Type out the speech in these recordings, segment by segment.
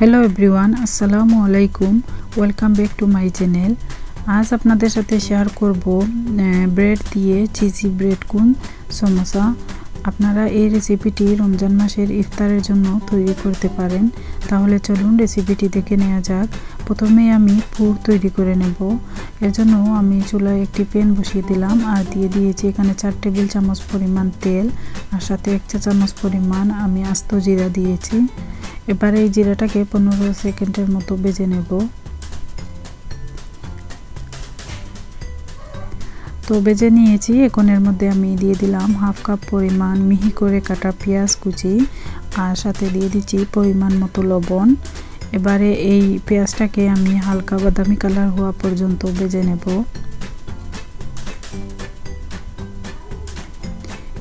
Hello everyone আসসালামু আলাইকুম welcome back to my channel আজ আপনাদের সাথে শেয়ার করব ব্রেড দিয়ে চিজি ব্রেড কুন সমোসা। আপনারা এই রেসিপিটি রমজান মাসের ইফতারের জন্য তৈরি করতে পারেন। তাহলে চলুন রেসিপিটি দেখে নেওয়া যাক। প্রথমে আমি পুর তৈরি করে নেব। এর জন্য আমি চুলায় একটি প্যান বসিয়ে দিলাম আর দিয়ে দিয়েছি এখানে চার টেবিল চামচ পরিমাণ তেল আর সাথে এক চা চামচ পরিমাণ আমি আস্ত জিরা দিয়েছি। এবারে এই জিরাটাকে পনেরো সেকেন্ডের মতো বেজে নেব। তো বেজে নিয়েছি এখন এর মধ্যে আমি দিয়ে দিলাম হাফ কাপ পরিমাণ মিহি করে কাটা পেঁয়াজ কুচি আর সাথে দিয়ে দিচ্ছি পরিমাণ মতো লবণ। এবারে এই পেঁয়াজটাকে আমি হালকা বাদামি কালার হওয়া পর্যন্ত বেজে নেব।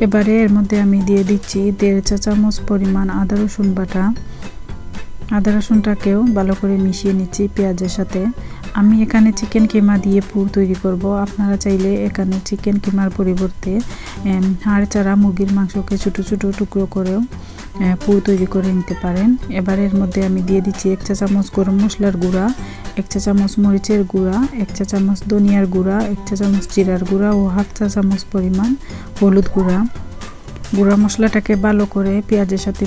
এবারে এর মধ্যে আমি দিয়ে দিচ্ছি দেড় চা চামচ পরিমাণ আদা রসুন বাটা। আদা রসুনটাকেও ভালো করে মিশিয়ে নিচ্ছি পেঁয়াজের সাথে। আমি এখানে চিকেন কিমা দিয়ে পুর তৈরি করব। আপনারা চাইলে এখানে চিকেন কিমার পরিবর্তে হাড় চারা মুরগির মাংসকে ছোটো ছোটো টুকরো করেও পুর তৈরি করে নিতে পারেন। এবার এর মধ্যে আমি দিয়ে দিচ্ছি এক চা চামচ গরম মশলার গুঁড়া, এক চা চামচ মরিচের গুঁড়া, এক চা চামচ ধনিয়ার গুঁড়া, এক চা চামচ জিরার গুঁড়া ও হাফ চা চামচ পরিমাণ হলুদ গুঁড়া। গুঁড়া মশলাটাকে ভালো করে পেঁয়াজের সাথে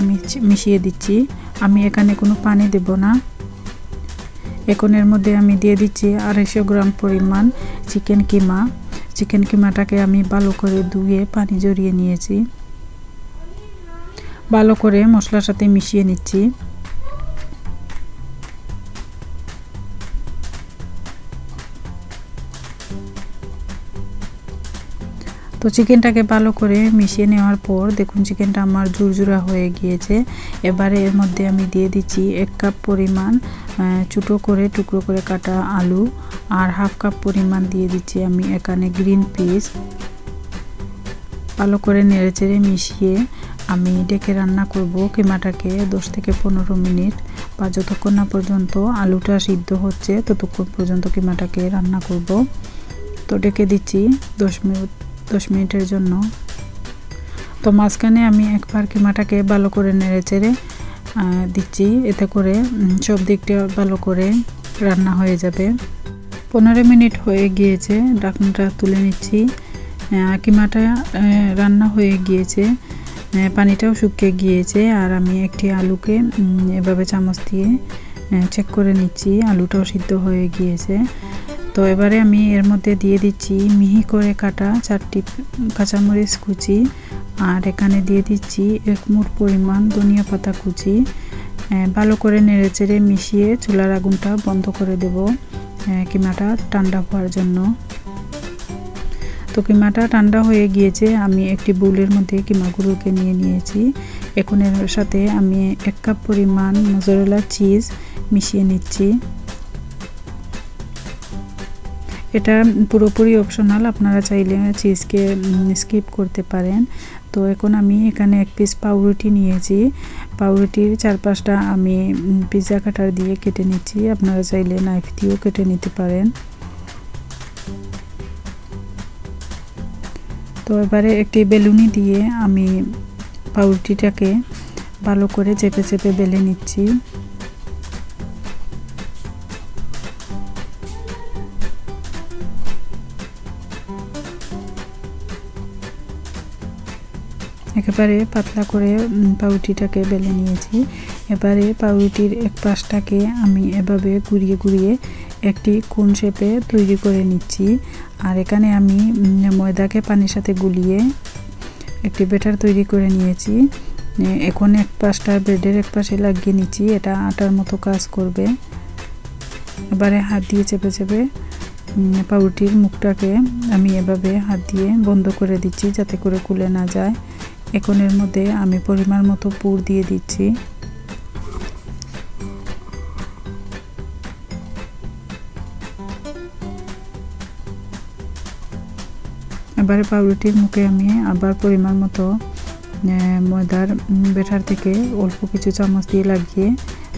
মিশিয়ে দিচ্ছি। আমি এখানে কোনো পানি দেব না। এখন এর মধ্যে আমি দিয়ে দিচ্ছি আড়াইশো গ্রাম পরিমাণ চিকেন কিমা। চিকেন কিমাটাকে আমি ভালো করে ধুয়ে পানি জড়িয়ে নিয়েছি। ভালো করে মশলার সাথে মিশিয়ে নিচ্ছি। তো চিকেনটাকে ভালো করে মিশিয়ে নেওয়ার পর দেখুন চিকেনটা আমার ঝুরঝুরা হয়ে গিয়েছে। এবারে এর মধ্যে আমি দিয়ে দিচ্ছি এক কাপ পরিমাণ ছোটো করে টুকরো করে কাটা আলু আর হাফ কাপ পরিমাণ দিয়ে দিচ্ছি আমি এখানে গ্রিন পিস। ভালো করে নেড়েচেড়ে মিশিয়ে আমি ডেকে রান্না করব কিমাটাকে দশ থেকে পনেরো মিনিট বা যতক্ষণ না পর্যন্ত আলুটা সিদ্ধ হচ্ছে ততক্ষণ পর্যন্ত কিমাটাকে রান্না করব। তো ডেকে দিচ্ছি দশ মিনিট দশ মিনিটের জন্য। তো মাঝখানে আমি একবার কিমাটাকে ভালো করে নেড়ে চেড়ে দিচ্ছি। এতে করে সব দিকটা ভালো করে রান্না হয়ে যাবে। পনেরো মিনিট হয়ে গিয়েছে ডাকনাটা তুলে নিচ্ছি। কিমাটা রান্না হয়ে গিয়েছে। পানিটাও শুকিয়ে গিয়েছে আর আমি একটি আলুকে এভাবে চামচ দিয়ে চেক করে নিচ্ছি। আলুটাও সিদ্ধ হয়ে গিয়েছে। তো এবারে আমি এর মধ্যে দিয়ে দিচ্ছি মিহি করে কাটা চারটি কাঁচামরিচ কুচি। আর এখানে দিয়ে দিচ্ছি এক মুঠ পরিমাণ ধনিয়া পাতা কুচি। ভালো করে নেড়েচেড়ে মিশিয়ে চুলার আগুনটা বন্ধ করে দেব কিমাটা ঠান্ডা হওয়ার জন্য। তো কিমাটা ঠান্ডা হয়ে গিয়েছে, আমি একটি বুলের মধ্যে কিমাগুলোকে নিয়ে নিয়েছি। এখন এর সাথে আমি এক কাপ পরিমাণ মজরেলা চিজ মিশিয়ে নিচ্ছি। এটা পুরোপুরি অপশনাল আপনারা চাইলে চিজকে স্কিপ করতে পারেন। তো এখন আমি এখানে এক পিস পাউরুটি নিয়েছি। পাউরুটির চারপাশটা আমি পিৎজা কাটার দিয়ে কেটে নিচ্ছি। আপনারা চাইলে নাইফ দিয়েও কেটে নিতে পারেন। তো এবারে একটি বেলুনি দিয়ে আমি পাউরুটিটাকে ভালো করে চেপে চেপে বেলে নিচ্ছি। একেবারে পাতলা করে পাউরুটিটাকে বেলে নিয়েছি। এবারে পাউরুটির এক পাশটাকে আমি এভাবে ঘুরিয়ে ঘুরিয়ে একটি কোন শেপে তৈরি করে নিচ্ছি। আর এখানে আমি ময়দাকে পানির সাথে গুলিয়ে একটি বেটার তৈরি করে নিয়েছি। এখন এক পাশটা ব্রেডের এক পাশে লাগিয়ে নিচ্ছি, এটা আটার মতো কাজ করবে। এবারে হাত দিয়ে চেপে চেপে পাউরুটির মুখটাকে আমি এভাবে হাত দিয়ে বন্ধ করে দিচ্ছি, যাতে করে খুলে না যায়। এখন এর মধ্যে আমি পরিমাণ মতো পুর দিয়ে দিচ্ছি। এবারে পাউরুটির মুখে আমি আবার পরিমাণ মতো ময়দার বেটার থেকে অল্প কিছু চামচ দিয়ে লাগিয়ে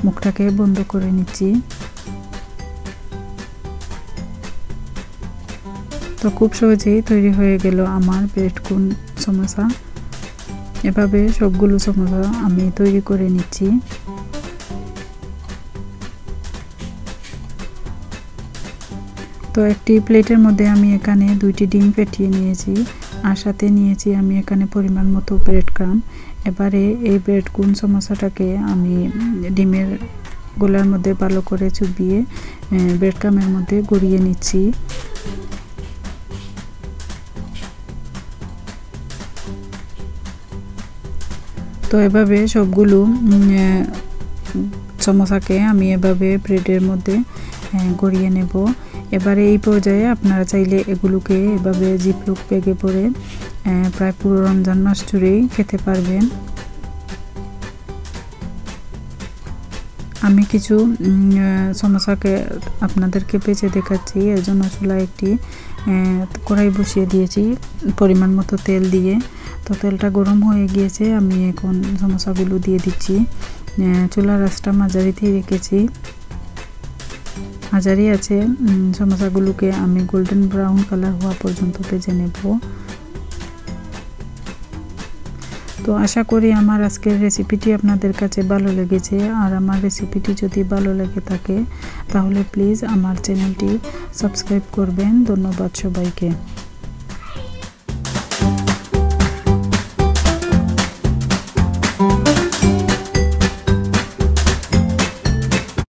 মুখটাকে বন্ধ করে নিচ্ছি। তো খুব সহজেই তৈরি হয়ে গেল আমার ব্রেড কোন সমোসা। এভাবে সবগুলো সমোসা আমি তৈরি করে নিচ্ছি। তো একটি প্লেটের মধ্যে আমি এখানে দুইটি ডিম ফেটিয়ে নিয়েছি আর সাথে নিয়েছি আমি এখানে পরিমাণ মতো ব্রেড ক্রাম। এবারে এই ব্রেড কোন সমস্যাটাকে আমি ডিমের গোলার মধ্যে ভালো করে চুবিয়ে ব্রেড ক্রামের মধ্যে গড়িয়ে নিচ্ছি। তো এভাবে সবগুলো সমোসাকে আমি এভাবে ব্রেডের মধ্যে গড়িয়ে নেব। এবারে এই পর্যায়ে আপনারা চাইলে এগুলোকে এভাবে জিপলুক পেগে পরে প্রায় পুরো রমজান মাস জুড়েই খেতে পারবেন। আমি কিছু সমস্যাকে আপনাদেরকে বেঁচে দেখাচ্ছি। এর জন্য চুলায় একটি কড়াই বসিয়ে দিয়েছি, পরিমাণ মতো তেল দিয়ে। তো তেলটা গরম হয়ে গিয়েছে, আমি এখন সমস্যাগুলো দিয়ে দিচ্ছি। চুলার রাসটা মাঝারিতেই রেখেছি। মাঝারি আছে সমস্যাগুলোকে আমি গোল্ডেন ব্রাউন কালার হওয়া পর্যন্ত ভেজে নেব। তো আশা করি আমার আজকের রেসিপিটি আপনাদের কাছে ভালো লেগেছে। আর আমার রেসিপিটি যদি ভালো লেগে থাকে, তাহলে প্লিজ আমার চ্যানেলটি সাবস্ক্রাইব করবেন। ধন্যবাদ সবাইকে।